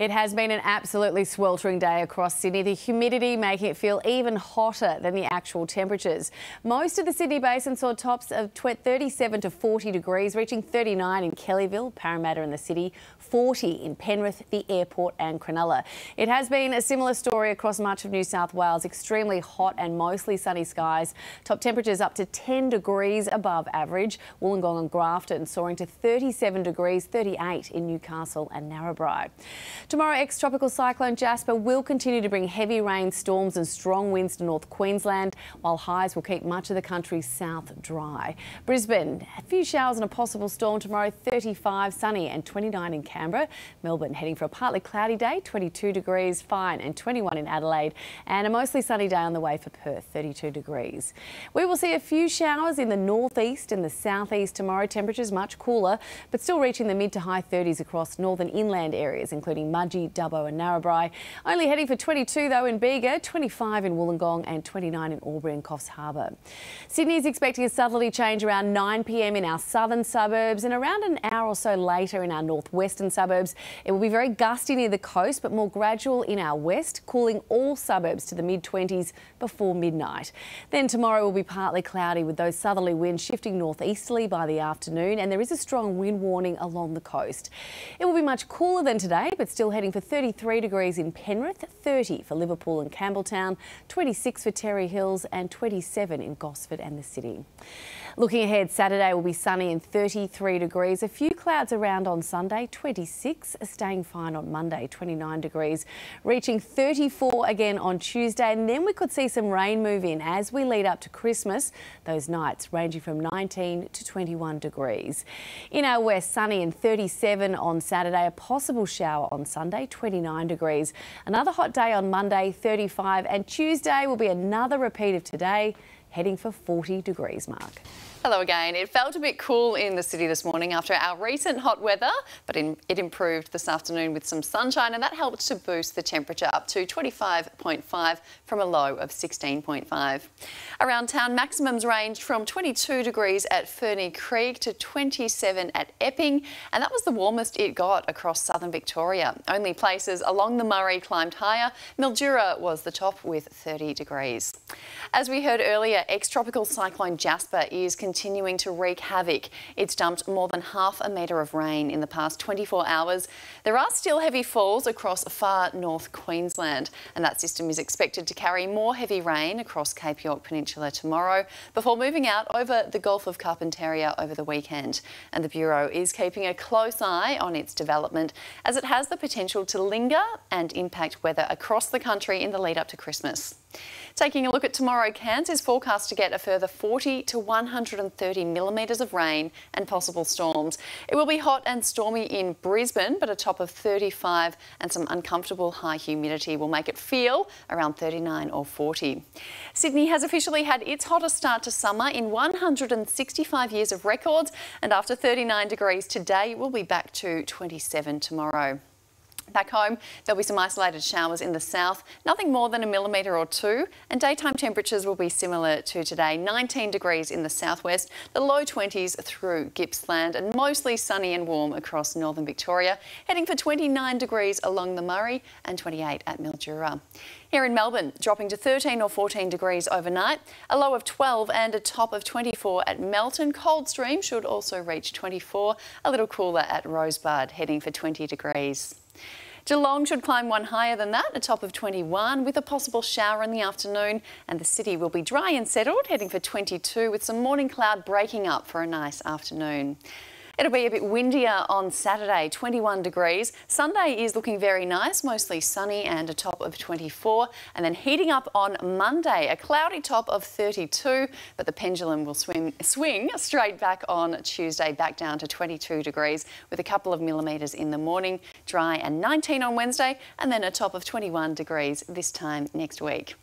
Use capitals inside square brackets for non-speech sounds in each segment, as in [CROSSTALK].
It has been an absolutely sweltering day across Sydney, the humidity making it feel even hotter than the actual temperatures. Most of the Sydney Basin saw tops of 37 to 40 degrees, reaching 39 in Kellyville, Parramatta and the city, 40 in Penrith, the airport and Cronulla. It has been a similar story across much of New South Wales, extremely hot and mostly sunny skies. Top temperatures up to 10 degrees above average. Wollongong and Grafton soaring to 37 degrees, 38 in Newcastle and Narrabri. Tomorrow, ex-tropical cyclone Jasper will continue to bring heavy rain, storms and strong winds to North Queensland, while highs will keep much of the country south dry. Brisbane, a few showers and a possible storm tomorrow, 35 sunny and 29 in Canberra. Melbourne heading for a partly cloudy day, 22 degrees, fine and 21 in Adelaide, and a mostly sunny day on the way for Perth, 32 degrees. We will see a few showers in the northeast and the southeast tomorrow. Temperatures much cooler, but still reaching the mid to high 30s across northern inland areas, including Mudgee, Dubbo and Narrabri. Only heading for 22 though in Bega, 25 in Wollongong and 29 in Albury and Coffs Harbour. Sydney is expecting a southerly change around 9pm in our southern suburbs and around an hour or so later in our northwestern suburbs. It will be very gusty near the coast but more gradual in our west, cooling all suburbs to the mid-20s before midnight. Then tomorrow will be partly cloudy with those southerly winds shifting northeasterly by the afternoon and there is a strong wind warning along the coast. It will be much cooler than today but still heading for 33 degrees in Penrith, 30 for Liverpool and Campbelltown, 26 for Terry Hills and 27 in Gosford and the city. Looking ahead, Saturday will be sunny and 33 degrees. A few clouds around on Sunday, 26, staying fine on Monday, 29 degrees, reaching 34 again on Tuesday. And then we could see some rain move in as we lead up to Christmas. Those nights ranging from 19 to 21 degrees. In our west, sunny and 37 on Saturday. A possible shower on Sunday, 29 degrees. Another hot day on Monday, 35. And Tuesday will be another repeat of today heading for 40 degrees mark. Hello again. It felt a bit cool in the city this morning after our recent hot weather, but in, it improved this afternoon with some sunshine and that helped to boost the temperature up to 25.5 from a low of 16.5. Around town, maximums ranged from 22 degrees at Ferny Creek to 27 at Epping, and that was the warmest it got across southern Victoria. Only places along the Murray climbed higher. Mildura was the top with 30 degrees. As we heard earlier, ex-tropical cyclone Jasper is continuing to wreak havoc. It's dumped more than half a metre of rain in the past 24 hours. There are still heavy falls across far north Queensland, and that system is expected to carry more heavy rain across Cape York Peninsula tomorrow before moving out over the Gulf of Carpentaria over the weekend. And the Bureau is keeping a close eye on its development as it has the potential to linger and impact weather across the country in the lead up to Christmas. Taking a look at tomorrow, Cairns is forecast to get a further 40 to 130 millimetres of rain and possible storms. It will be hot and stormy in Brisbane, but a top of 35 and some uncomfortable high humidity will make it feel around 39 or 40. Sydney has officially had its hottest start to summer in 165 years of records, and after 39 degrees today, we'll be back to 27 tomorrow. Back home, there'll be some isolated showers in the south, nothing more than a millimetre or two, and daytime temperatures will be similar to today 19 degrees in the southwest, the low 20s through Gippsland, and mostly sunny and warm across northern Victoria, heading for 29 degrees along the Murray and 28 at Mildura. Here in Melbourne, dropping to 13 or 14 degrees overnight, a low of 12 and a top of 24 at Melton. Coldstream should also reach 24, a little cooler at Rosebud, heading for 20 degrees. Geelong should climb one higher than that, a top of 21, with a possible shower in the afternoon. And the city will be dry and settled, heading for 22, with some morning cloud breaking up for a nice afternoon. It'll be a bit windier on Saturday, 21 degrees. Sunday is looking very nice, mostly sunny and a top of 24. And then heating up on Monday, a cloudy top of 32, but the pendulum will swim, swing straight back on Tuesday, back down to 22 degrees with a couple of millimetres in the morning, dry and 19 on Wednesday, and then a top of 21 degrees this time next week.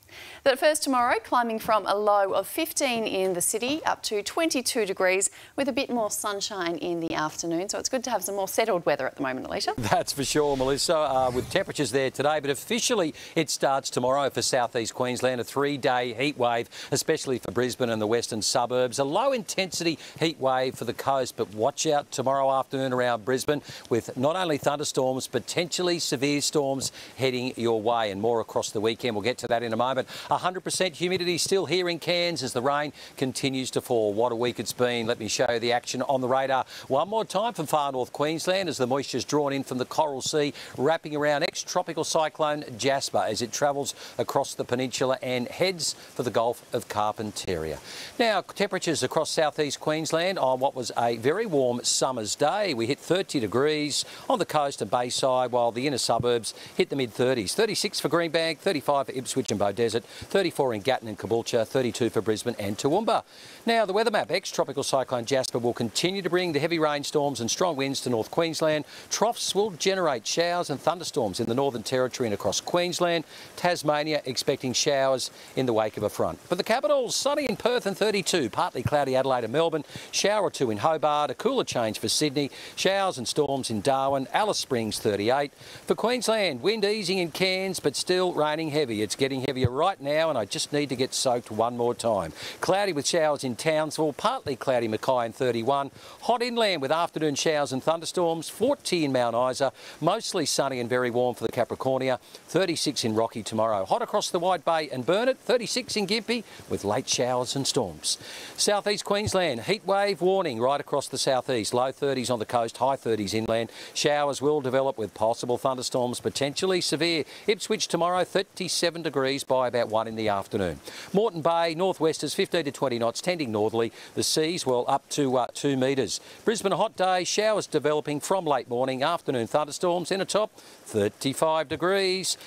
But first tomorrow, climbing from a low of 15 in the city up to 22 degrees with a bit more sunshine in the afternoon. So it's good to have some more settled weather at the moment, Alicia. [LAUGHS] That's for sure, Melissa, uh, with temperatures there today. But officially, it starts tomorrow for southeast Queensland, a three-day heat wave, especially for Brisbane and the western suburbs. A low-intensity heat wave for the coast, but watch out tomorrow afternoon around Brisbane with not only thunderstorms, potentially severe storms heading your way and more across the weekend. We'll get to that in a moment. 100% humidity still here in Cairns as the rain continues to fall. What a week it's been. Let me show you the action on the radar one more time from far north Queensland as the moisture is drawn in from the Coral Sea, wrapping around ex-tropical cyclone Jasper as it travels across the peninsula and heads for the Gulf of Carpentaria. Now, temperatures across southeast Queensland on what was a very warm summer's day. We hit 30 degrees on the coast and Bayside, while the inner suburbs hit the mid-30s. 36 for Greenbank, 35 for Ipswich and Bow Desert, 34 in Gatton and Caboolture, 32 for Brisbane and Toowoomba. Now, the weather map, ex-tropical cyclone Jasper will continue to bring the heavy rainstorms and strong winds to North Queensland. Troughs will generate showers and thunderstorms in the Northern Territory and across Queensland. Tasmania expecting showers in the wake of a front. For the capitals, sunny in Perth and 32, partly cloudy Adelaide and Melbourne, shower or two in Hobart, a cooler change for Sydney, showers and storms in Darwin, Alice Springs 38. For Queensland, wind easing in Cairns but still raining heavy. It's getting heavier right now and I just need to get soaked one more time. Cloudy with showers in Townsville, partly cloudy Mackay and 31. Hot inland with afternoon showers and thunderstorms, 40 in Mount Isa, mostly sunny and very warm for the Capricornia, 36 in Rocky tomorrow. Hot across the Wide Bay and Burnett, 36 in Gympie with late showers and storms. Southeast Queensland, heat wave warning right across the southeast, low 30s on the coast, high 30s inland. Showers will develop with possible thunderstorms, potentially severe. Ipswich tomorrow, 37 degrees by about 1 in the afternoon. Moreton Bay, northwesters 15 to 20 knots, tending northerly. The seas well up to uh, 2 metres. Brisbane a hot day, showers developing from late morning, afternoon thunderstorms in a top 35 degrees.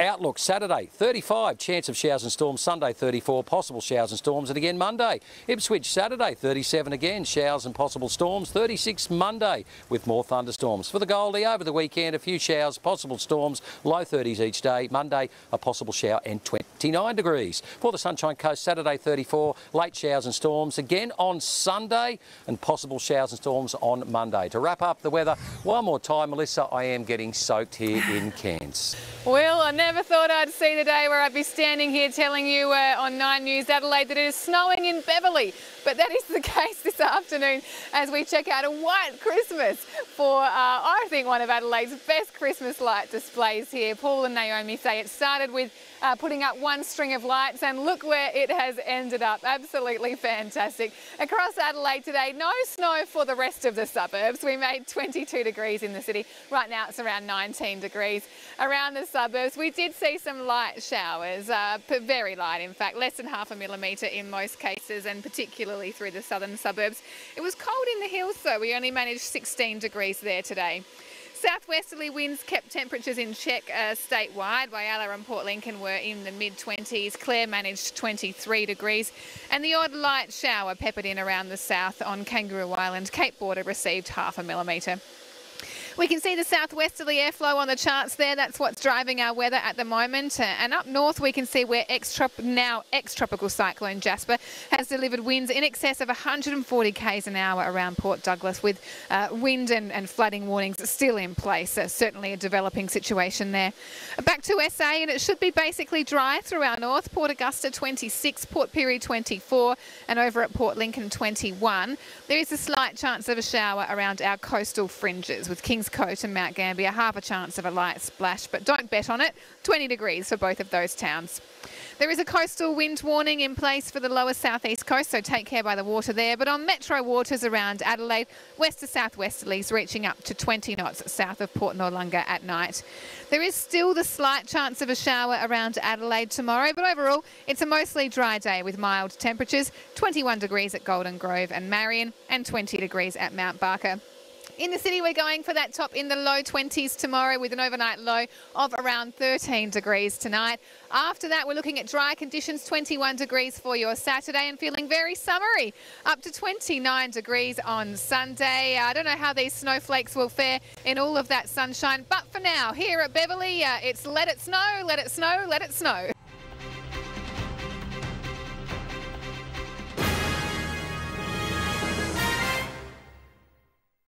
Outlook Saturday 35, chance of showers and storms. Sunday 34, possible showers and storms. And again Monday. Ipswich Saturday 37 again, showers and possible storms. 36 Monday with more thunderstorms. For the Goldie over the weekend, a few showers, possible storms, low 30s each day. Monday a possible shower and 29 degrees. For the Sunshine Coast Saturday 34, late showers and storms. Again on Sunday and possible showers and storms on Monday. To wrap up the weather, one more time, Melissa, I am getting soaked here in [LAUGHS] Cairns. Well, I never thought I'd see the day where I'd be standing here telling you uh, on 9 News Adelaide that it is snowing in Beverley, But that is the [LAUGHS] case this afternoon as we check out a white Christmas for, uh, I think, one of Adelaide's best Christmas light displays here. Paul and Naomi say it started with uh, putting up one string of lights and look where it has ended up. Absolutely fantastic. Across Adelaide today, no snow for the rest of the suburbs. We made 22 degrees in the city. Right now it's around 19 degrees. Around the suburbs, we did see some light showers, uh, very light in fact, less than half a millimetre in most cases and particularly through the southern suburbs. It was cold in the hills though. We only managed 16 degrees there today. Southwesterly winds kept temperatures in check uh, statewide. Whyalla and Port Lincoln were in the mid 20s. Clare managed 23 degrees. And the odd light shower peppered in around the south on Kangaroo Island. Cape Borda received half a millimetre. We can see the southwesterly airflow on the charts there. That's what's driving our weather at the moment. Uh, and up north, we can see where ex now ex-tropical cyclone Jasper has delivered winds in excess of 140 k's an hour around Port Douglas with uh, wind and, and, flooding warnings still in place. Uh, certainly a developing situation there. Back to SA, and it should be basically dry through our north. Port Augusta 26, Port Pirie 24, and over at Port Lincoln 21. There is a slight chance of a shower around our coastal fringes with Kings Coast and Mount Gambier, half a chance of a light splash, but don't bet on it. 20 degrees for both of those towns. There is a coastal wind warning in place for the lower southeast coast, so take care by the water there. But on metro waters around Adelaide, west to southwesterlies reaching up to 20 knots south of Port Noarlunga at night. There is still the slight chance of a shower around Adelaide tomorrow, but overall it's a mostly dry day with mild temperatures, 21 degrees at Golden Grove and Marion and 20 degrees at Mount Barker. In the city, we're going for that top in the low 20s tomorrow with an overnight low of around 13 degrees tonight. After that, we're looking at dry conditions, 21 degrees for your Saturday and feeling very summery, up to 29 degrees on Sunday. I don't know how these snowflakes will fare in all of that sunshine, but for now, here at Beverley, uh, it's let it snow, let it snow, let it snow.